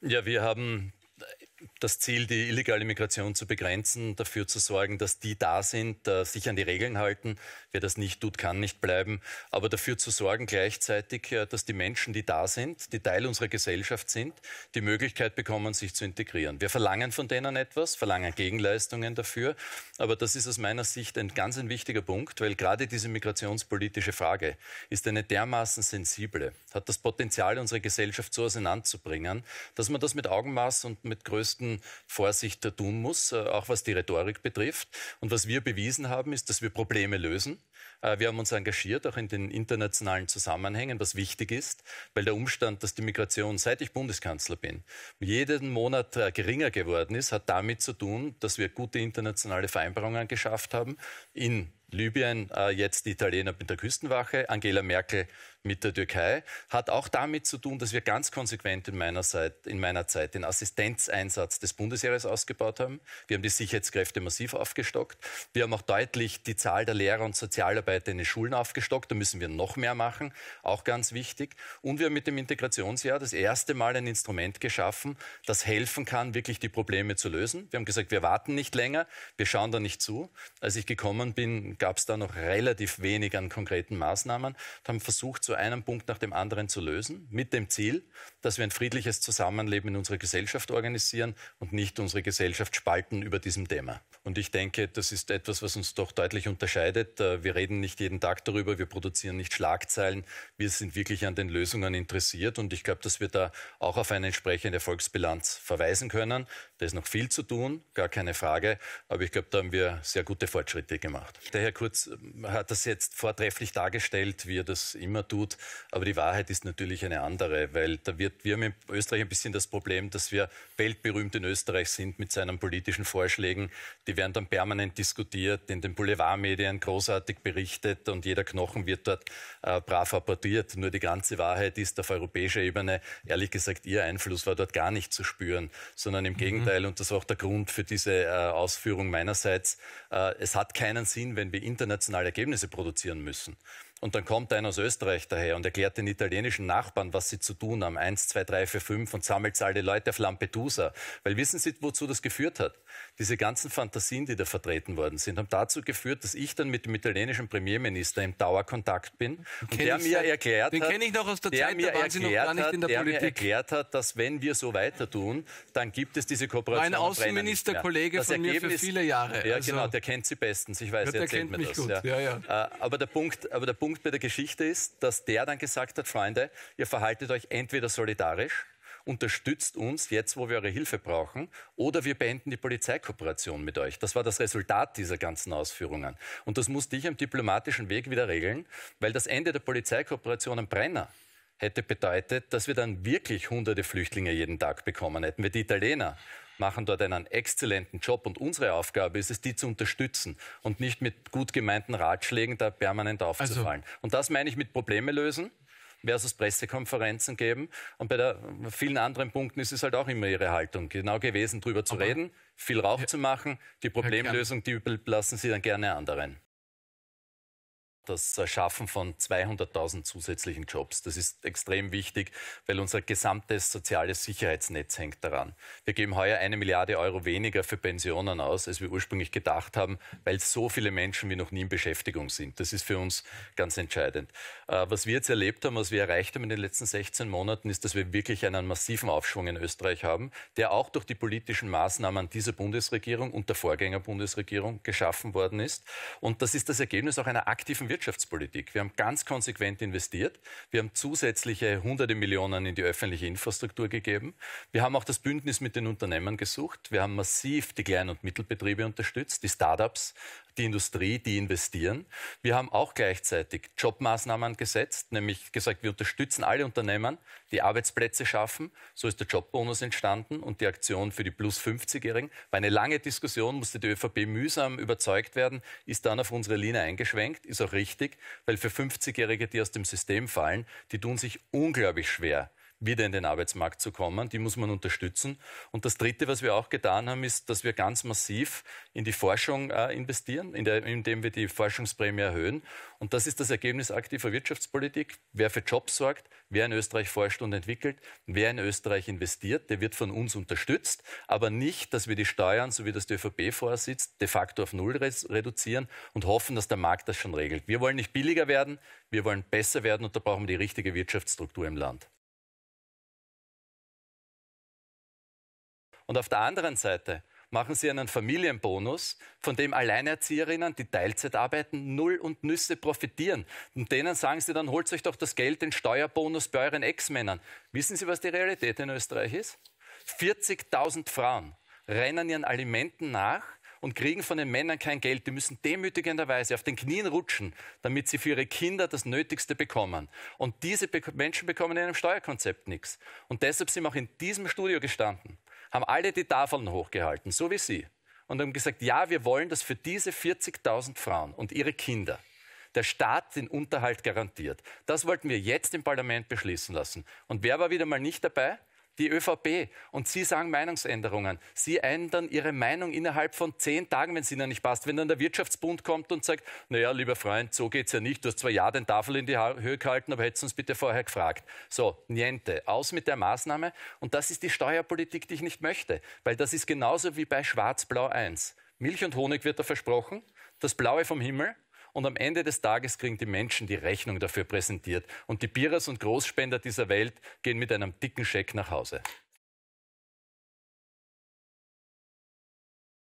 Ja, wir haben das Ziel, die illegale Migration zu begrenzen, dafür zu sorgen, dass die da sind, äh, sich an die Regeln halten. Wer das nicht tut, kann nicht bleiben. Aber dafür zu sorgen gleichzeitig, äh, dass die Menschen, die da sind, die Teil unserer Gesellschaft sind, die Möglichkeit bekommen, sich zu integrieren. Wir verlangen von denen etwas, verlangen Gegenleistungen dafür. Aber das ist aus meiner Sicht ein ganz ein wichtiger Punkt, weil gerade diese migrationspolitische Frage ist eine dermaßen sensible, hat das Potenzial, unsere Gesellschaft so auseinanderzubringen, dass man das mit Augenmaß und mit größten größten Vorsicht tun muss, äh, auch was die Rhetorik betrifft. Und was wir bewiesen haben, ist, dass wir Probleme lösen. Äh, wir haben uns engagiert, auch in den internationalen Zusammenhängen, was wichtig ist, weil der Umstand, dass die Migration, seit ich Bundeskanzler bin, jeden Monat äh, geringer geworden ist, hat damit zu tun, dass wir gute internationale Vereinbarungen geschafft haben in Libyen, jetzt die Italiener mit der Küstenwache, Angela Merkel mit der Türkei, hat auch damit zu tun, dass wir ganz konsequent in meiner, Zeit, in meiner Zeit den Assistenzeinsatz des Bundesheeres ausgebaut haben. Wir haben die Sicherheitskräfte massiv aufgestockt. Wir haben auch deutlich die Zahl der Lehrer und Sozialarbeiter in den Schulen aufgestockt. Da müssen wir noch mehr machen, auch ganz wichtig. Und wir haben mit dem Integrationsjahr das erste Mal ein Instrument geschaffen, das helfen kann, wirklich die Probleme zu lösen. Wir haben gesagt, wir warten nicht länger, wir schauen da nicht zu. Als ich gekommen bin, gab es da noch relativ wenig an konkreten Maßnahmen und haben versucht, so einen Punkt nach dem anderen zu lösen, mit dem Ziel, dass wir ein friedliches Zusammenleben in unserer Gesellschaft organisieren und nicht unsere Gesellschaft spalten über diesem Thema. Und ich denke, das ist etwas, was uns doch deutlich unterscheidet. Äh, wir reden nicht jeden Tag darüber, wir produzieren nicht Schlagzeilen, wir sind wirklich an den Lösungen interessiert und ich glaube, dass wir da auch auf eine entsprechende Erfolgsbilanz verweisen können. Da ist noch viel zu tun, gar keine Frage, aber ich glaube, da haben wir sehr gute Fortschritte gemacht. Der Herr Kurz hat das jetzt vortrefflich dargestellt, wie er das immer tut. Aber die Wahrheit ist natürlich eine andere, weil da wird, wir haben in Österreich ein bisschen das Problem, dass wir weltberühmt in Österreich sind mit seinen politischen Vorschlägen. Die werden dann permanent diskutiert, in den Boulevardmedien großartig berichtet und jeder Knochen wird dort äh, brav apportiert. Nur die ganze Wahrheit ist, auf europäischer Ebene, ehrlich gesagt, ihr Einfluss war dort gar nicht zu spüren, sondern im mhm. Gegenteil, und das war auch der Grund für diese äh, Ausführung meinerseits, äh, es hat keinen Sinn, wenn wir internationale Ergebnisse produzieren müssen. Und dann kommt einer aus Österreich daher und erklärt den italienischen Nachbarn, was sie zu tun haben. Eins, zwei, drei, vier, fünf und sammelt alle Leute auf Lampedusa. Weil wissen Sie, wozu das geführt hat? Diese ganzen Fantasien, die da vertreten worden sind, haben dazu geführt, dass ich dann mit dem italienischen Premierminister im Dauerkontakt bin. Und der mir erklärt den kenne ich noch aus der, der Zeit, mir da waren Sie noch gar nicht in der, der Politik. mir erklärt hat, dass wenn wir so weiter tun, dann gibt es diese Kooperation. Ein Außenministerkollege von mir für viele Jahre. Ja, also, genau, der kennt Sie bestens. Ich weiß, ja, der erzählt mir das. Gut. Ja. Ja, ja. Äh, aber der Punkt, aber der Punkt Punkt bei der Geschichte ist, dass der dann gesagt hat, Freunde, ihr verhaltet euch entweder solidarisch, unterstützt uns jetzt, wo wir eure Hilfe brauchen, oder wir beenden die Polizeikooperation mit euch. Das war das Resultat dieser ganzen Ausführungen. Und das musste ich am diplomatischen Weg wieder regeln, weil das Ende der Polizeikooperation am Brenner hätte bedeutet, dass wir dann wirklich hunderte Flüchtlinge jeden Tag bekommen hätten. Wir die Italiener machen dort einen exzellenten Job und unsere Aufgabe ist es, die zu unterstützen und nicht mit gut gemeinten Ratschlägen da permanent aufzufallen. Also. Und das meine ich mit Probleme lösen versus Pressekonferenzen geben. Und bei der, vielen anderen Punkten ist es halt auch immer ihre Haltung genau gewesen, darüber zu Aber reden, viel Rauch zu machen. Die Problemlösung, die überlassen sie dann gerne anderen das Schaffen von 200.000 zusätzlichen Jobs. Das ist extrem wichtig, weil unser gesamtes soziales Sicherheitsnetz hängt daran. Wir geben heuer eine Milliarde Euro weniger für Pensionen aus, als wir ursprünglich gedacht haben, weil so viele Menschen wie noch nie in Beschäftigung sind. Das ist für uns ganz entscheidend. Äh, was wir jetzt erlebt haben, was wir erreicht haben in den letzten 16 Monaten, ist, dass wir wirklich einen massiven Aufschwung in Österreich haben, der auch durch die politischen Maßnahmen dieser Bundesregierung und der Vorgängerbundesregierung geschaffen worden ist. Und das ist das Ergebnis auch einer aktiven Wirtschaft Wirtschaftspolitik. Wir haben ganz konsequent investiert. Wir haben zusätzliche hunderte Millionen in die öffentliche Infrastruktur gegeben. Wir haben auch das Bündnis mit den Unternehmen gesucht. Wir haben massiv die Klein- und Mittelbetriebe unterstützt, die Start-ups, die Industrie, die investieren. Wir haben auch gleichzeitig Jobmaßnahmen gesetzt, nämlich gesagt, wir unterstützen alle Unternehmen, die Arbeitsplätze schaffen. So ist der Jobbonus entstanden und die Aktion für die plus 50-Jährigen. War eine lange Diskussion, musste die ÖVP mühsam überzeugt werden, ist dann auf unsere Linie eingeschwenkt, ist auch richtig, weil für 50-Jährige, die aus dem System fallen, die tun sich unglaublich schwer wieder in den Arbeitsmarkt zu kommen. Die muss man unterstützen. Und das Dritte, was wir auch getan haben, ist, dass wir ganz massiv in die Forschung äh, investieren, in der, indem wir die Forschungsprämie erhöhen. Und das ist das Ergebnis aktiver Wirtschaftspolitik. Wer für Jobs sorgt, wer in Österreich forscht und entwickelt, wer in Österreich investiert, der wird von uns unterstützt. Aber nicht, dass wir die Steuern, so wie das die ÖVP vorsitzt, de facto auf Null reduzieren und hoffen, dass der Markt das schon regelt. Wir wollen nicht billiger werden, wir wollen besser werden und da brauchen wir die richtige Wirtschaftsstruktur im Land. Und auf der anderen Seite machen Sie einen Familienbonus, von dem Alleinerzieherinnen, die Teilzeit arbeiten, null und Nüsse profitieren. Und denen sagen Sie dann, holt euch doch das Geld, den Steuerbonus bei euren Ex-Männern. Wissen Sie, was die Realität in Österreich ist? 40.000 Frauen rennen ihren Alimenten nach und kriegen von den Männern kein Geld. Die müssen demütigenderweise auf den Knien rutschen, damit sie für ihre Kinder das Nötigste bekommen. Und diese Menschen bekommen in einem Steuerkonzept nichts. Und deshalb sind wir auch in diesem Studio gestanden, haben alle die Tafeln hochgehalten, so wie Sie, und haben gesagt, ja, wir wollen, dass für diese 40.000 Frauen und ihre Kinder der Staat den Unterhalt garantiert. Das wollten wir jetzt im Parlament beschließen lassen. Und wer war wieder mal nicht dabei? Die ÖVP. Und Sie sagen Meinungsänderungen. Sie ändern Ihre Meinung innerhalb von zehn Tagen, wenn es Ihnen nicht passt. Wenn dann der Wirtschaftsbund kommt und sagt, naja, lieber Freund, so geht es ja nicht. Du hast zwar ja den Tafel in die Höhe gehalten, aber hättest uns bitte vorher gefragt. So, niente. Aus mit der Maßnahme. Und das ist die Steuerpolitik, die ich nicht möchte. Weil das ist genauso wie bei Schwarz-Blau 1. Milch und Honig wird da versprochen. Das Blaue vom Himmel und am Ende des Tages kriegen die Menschen die Rechnung dafür präsentiert. Und die Bieres und Großspender dieser Welt gehen mit einem dicken Scheck nach Hause.